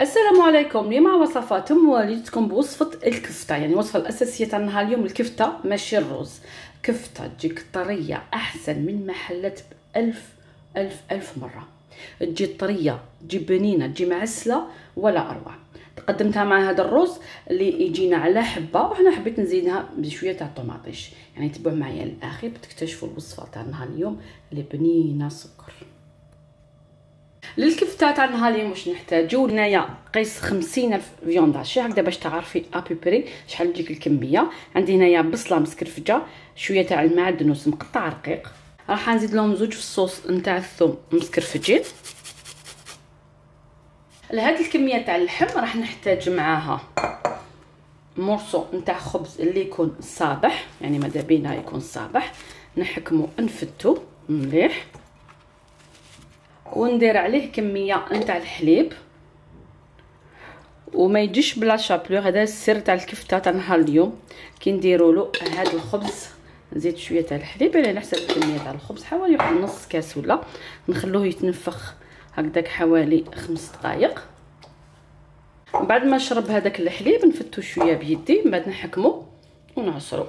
السلام عليكم. اليوم مع وصفات والدتكم بوصفة الكفتة؟ يعني الوصفة الأساسية تاع نهار اليوم الكفتة ماشي الرز. كفتة تجيك طرية أحسن من محلات بألف ألف ألف مرة. تجي طرية تجي بنينة تجي معسلة ولا أروع. قدمتها مع هذا الرز اللي يجينا على حبة وحنا حبيت نزيدها بشوية تاع الطوماطيش يعني تبعوا معايا للاخير بتكتشفوا الوصفة تاع نهار اليوم اللي بنينه سكر. للكفتة تاع نهار اليوم واش نحتاجو. هنايا قيس خمسين ألف فيونداشي هكذا باش تعرفي ابيبري شحال تجيك الكمية. عندي هنايا بصلة مسكرفجة شوية تاع المعدنوس مقطع رقيق. راح نزيد لهم زوج في الصوص نتاع الثوم مسكرفجين لهاد الكمية تاع اللحم راح نحتاج معاها مرصو نتاع خبز اللي يكون صابح يعني ماذا بينا يكون صابح. نحكمو نفتو مليح. وندير عليه كمية نتاع الحليب. وما يجيش بلا شابلور هذا السر تاع الكفتة تاع نهار اليوم. كي نديروا له هذا الخبز نزيد شوية تاع الحليب على حسب الكمية تاع الخبز حوالي واحد نص كاس ولا. نخلوه يتنفخ هكذاك حوالي خمس دقائق بعد ما شرب هذاك الحليب نفتو شوية بيدي من بعد نحكمو ونعصرو.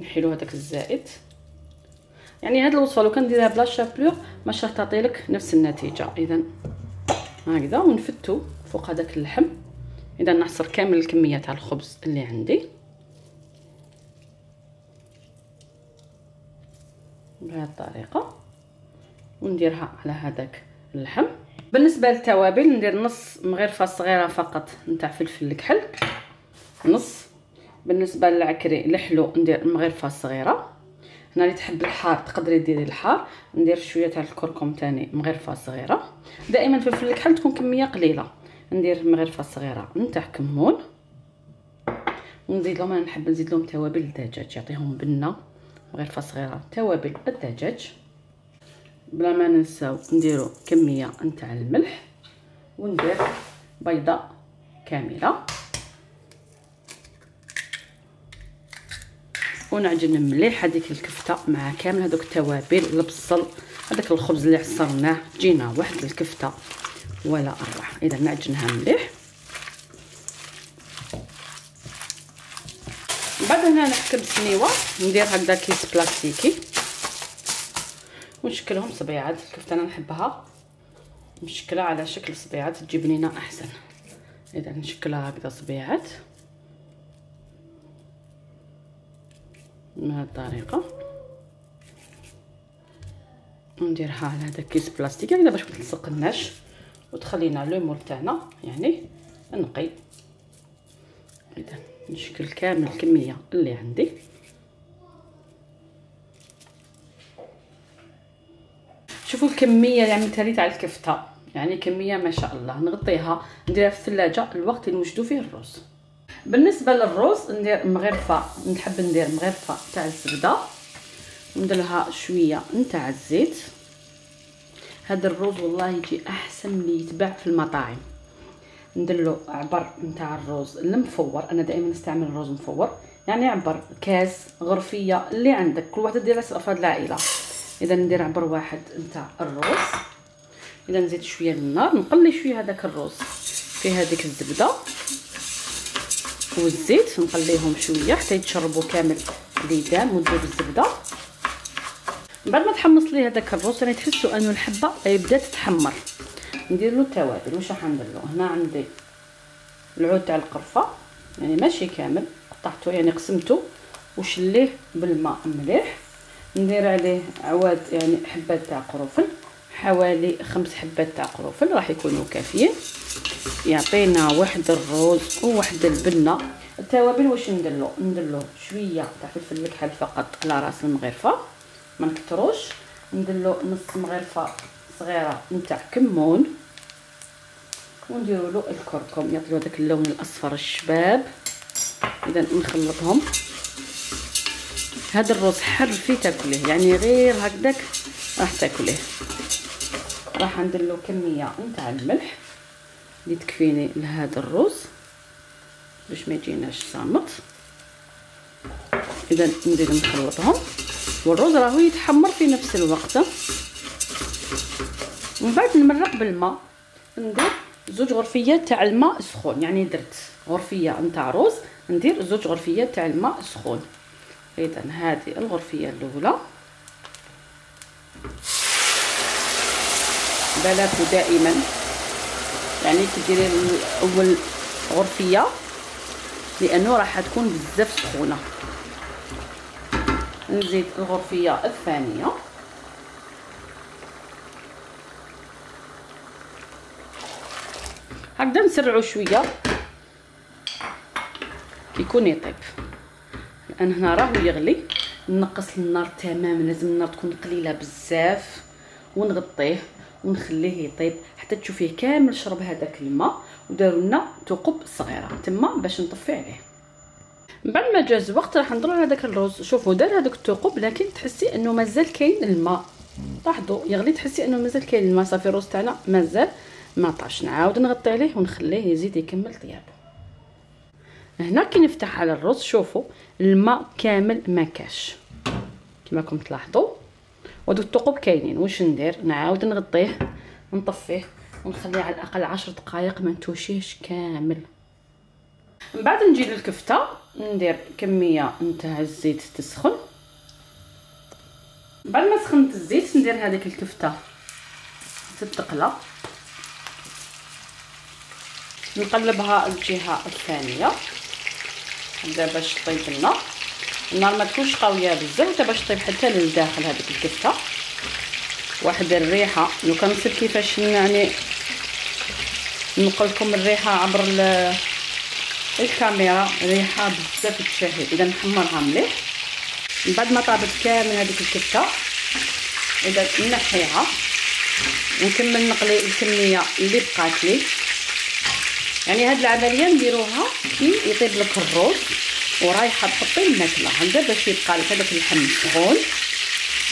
نحيلو هذاك الزائد. يعني هاد الوصفة لو كنديرها بلا شابلور مش راح تعطي لك نفس النتيجة. اذا هكذا ونفتو فوق هذاك اللحم. إذا نعصر كامل الكمية تاع الخبز اللي عندي. بهذه الطريقة ونديرها على هذاك اللحم. بالنسبة للتوابل ندير نص مغرفه صغيرة فقط نتاع فلفل الكحل. نص. بالنسبة للعكري الحلو ندير مغرفه صغيرة. هنا اللي تحب الحار تقدري ديري الحار ندير شوية تاع الكركم تاني مغرفة صغيرة. دائما فلفل الكحل تكون كمية قليلة. ندير مغرفة صغيرة نتاع كمون. ونزيد لهم أنا نحب نزيد لهم توابل الدجاج يعطيهم بنة. مغرفة صغيرة توابل الدجاج. بلا ما ننساو نديرو كمية نتاع الملح. وندير بيضة كاملة. ونعجن مليح هذيك الكفتة مع كامل هذوك التوابل البصل هذاك الخبز اللي عصرناه تجينا واحد الكفتة ولا اروع إذا نعجنها مليح. بعد هنا نحكم سنيوة ندير هكذا كيس بلاستيكي. ونشكلهم صبيعات الكفتة أنا نحبها. مشكله على شكل صبيعات تجي بنينه أحسن. إذا نشكلها هكذا صبيعات. بهذه الطريقة. ونديرها على هذا كيس بلاستيك. هكذا باش ما تلصقناش وتخلينا لو مول تاعنا يعني نقي. إذا نشكل كامل الكمية اللي عندي. شوفوا الكمية اللي عملتها لي تاع الكفتة. يعني كمية ما شاء الله. نغطيها نديرها في الثلاجة الوقت اللي نوجدوا فيه الرز. بالنسبة للرز ندير مغرفة نحب ندير مغرفة تاع الزبدة. وندير لها شوية نتاع الزيت. هذا الرز والله يجي أحسن من يتباع في المطاعم. ندير له عبر نتاع الرز المفور. أنا دائما نستعمل الرز مفور يعني عبر كاس غرفية اللي عندك. كل واحدة دير افراد العائلة. إذا ندير عبر واحد نتاع الرز إذا نزيد شوية النار نقلي شوية هذاك الرز في هذيك الزبدة. والزيت نقليهم شوية حتى يتشربوا كامل اليدان وندير الزبدة. بعد ما تحمص لي هذاك الرز راني تحسوا انه الحبة بدات تتحمر. ندير له التوابل واش راح ندير له؟ هنا عندي العود تاع القرفة يعني ماشي كامل قطعته يعني قسمته وشليه بالماء مليح. ندير عليه عواد يعني حبات تاع قرنفل حوالي خمس حبات تاع قرنفل راح يكونوا كافيين. يعطينا واحد الروز وواحد البنة. التوابل واش نديرلو نديرلو شوية تاع فلفل الكحل فقط على رأس المغرفة. ما نكتروش. نديرلو نص مغرفة صغيرة نتاع كمون. ونديروا له الكركم. يعطيو داك اللون الأصفر الشباب. إذا نخلطهم. هذا الرز حر فيه تاكليه. يعني غير هكذاك راح تاكليه. راح ندير له كمية نتاع الملح. اللي تكفيني لهذا الرز باش ما يجيناش صامت. إذا ندير نخلطهم. والرز راهو يتحمر في نفس الوقت. ومن بعد نمرق بالماء. ندير زوج غرفيات تاع الماء سخون. يعني درت غرفية نتاع روز ندير زوج غرفيات تاع الماء سخون. إذا هذه الغرفية الأولى. بالك دائما. يعني تديري أول غرفية لأنه راح تكون بزاف سخونة. نزيد الغرفية الثانية. هكذا نسرعو شوية. كيكون يطيب. الان هنا راهو يغلي. نقص النار تماما لازم النار تكون قليلة بزاف. ونغطيه. ونخليه يطيب حتى تشوفيه كامل شرب هذاك الماء. وداروا لنا ثقب صغيرة تما باش نطفي عليه. من بعد ما جاز الوقت راح نضرب على داك الرز. شوفوا دار هذاك الثقب لكن تحسي إنه مازال كاين الماء. لاحظوا يغلي تحسي إنه مازال كاين الماء. صافي الرز تاعنا مازال ما طاش. نعاود نغطي عليه ونخليه يزيد يكمل طياب. هنا كي نفتح على الرز شوفوا الماء كامل ما كاش. كما راكم تلاحظوا ودو الثقوب كاينين. واش ندير؟ نعاود نغطيه ونطفيه ونخليه على الأقل عشر دقائق ما نتوشيهش كامل. من بعد نجي للكفتة ندير كمية نتاع الزيت تسخن. بعد ما سخنت الزيت ندير هذيك الكفتة تتقلى. نقلبها الجهة الثانية. هكذا باش طيب لنا. النار ما تكونش قوية بزاف باش طيب حتى للداخل هذيك الكفتة. واحد الريحة لو كان نصير كيفاش يعني نقول لكم الريحة عبر الكاميرا ريحة بزاف تشهي إذا نحمرها مليح. من بعد ما طابت كامل هذيك الكفتة إذا نحيها. ونكمل نقلي الكمية اللي بقات لي يعني هاد العملية نديروها كي يطيب لك الروز ورايحة تحطي الماكلة. هكذا باش يبقى لك هذاك اللحم سخون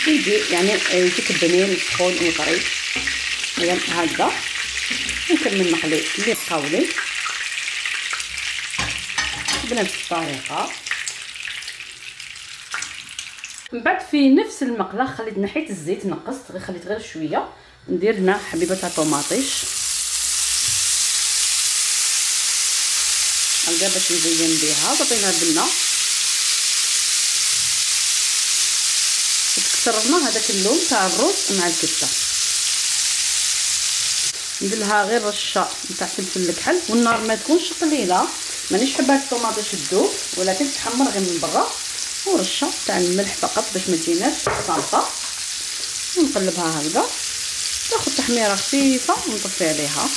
يجي يعني يجيك بنين سخون وطري هكذا. نكمل نقلي اللي بقاو لي بنفس الطريقة. من بعد في نفس المقله خليت نحيت الزيت نقصت غير خليت غير شوية. ندير هنا حبيبة تاع طوماطيش هكذا باش نزين بها تعطينا بنه وتكسر لنا هذاك اللون تاع الرز مع الكبته ندير لها غير رشه نتاع فلفل الكحل. والنار ما تكونش قليلة. مانيش حابه الطوماطيش تذوب ولكن تحمر غير من برا. ورشه تاع الملح فقط باش ما تجيناش ونقلبها هكذا. تاخذ تحميرة خفيفة ونطفي عليها.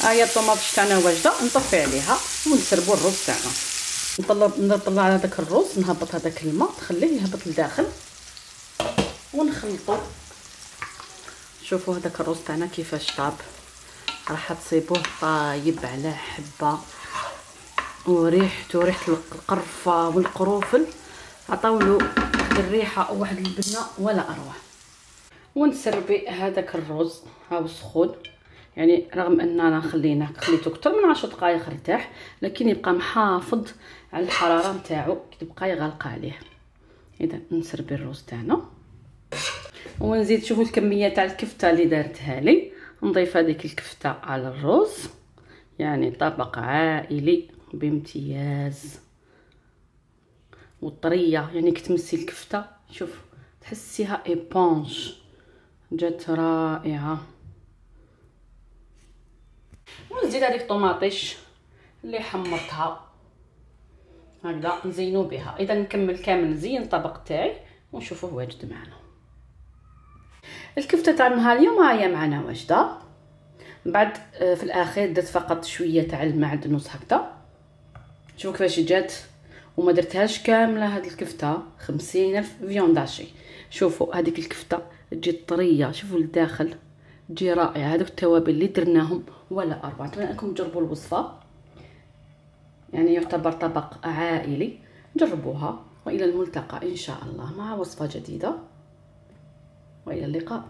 ها هي الطوماطيش تاعنا واجده نطفي عليها ونسربوا الرز تاعنا. نطلع نطلع داك الرز نهبط هذاك الماء نخليه يهبط لداخل ونخلطو. شوفوا هذاك الرز تاعنا كيفاش طاب. راح تصيبوه طايب على حبة. وريحته ريحة القرفة والقروفل. عطاولو واحد الريحه واحد البنه ولا أروع. ونسربي هذاك الرز. هاو سخون. يعني رغم أننا خليناه خليته أكثر من عشر دقائق ارتاح لكن يبقى محافظ على الحرارة نتاعو تبقى غالقه عليه. إذا نسربي الرز تاعنا. ونزيد شوفوا الكمية تاع الكفتة اللي دارتها لي. نضيف هذيك الكفتة على الرز يعني طبق عائلي بامتياز. وطرية يعني كتمسي الكفتة. شوف تحسيها ايبونج جات رائعة. ونزيد هذيك الطوماطيش اللي حمرتها. هكذا نزينو بها. إذا نكمل كامل نزين الطبق تاعي ونشوفوه واجد معنا. الكفتة تاع نهار اليوم هي معنا واجدة. بعد آه، في الأخير درت فقط شوية تاع المعدنوس هكذا. شوفوا كيفاش جات. وما درتهاش كاملة هاد الكفتة. خمسين ألف فيونداشي شوفوا هذيك الكفتة تجي طرية. شوفوا الداخل تجي رائعة. هذوك التوابل اللي درناهم. ولا اروع نتمنى أنكم تجربوا الوصفة. يعني يعتبر طبق عائلي. جربوها وإلى الملتقى إن شاء الله مع وصفة جديدة. وإلى اللقاء.